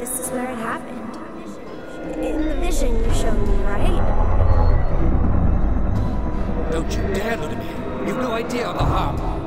this is where it happened. In the vision you showed me, right? Don't you dare look at me! You've no idea of the harm.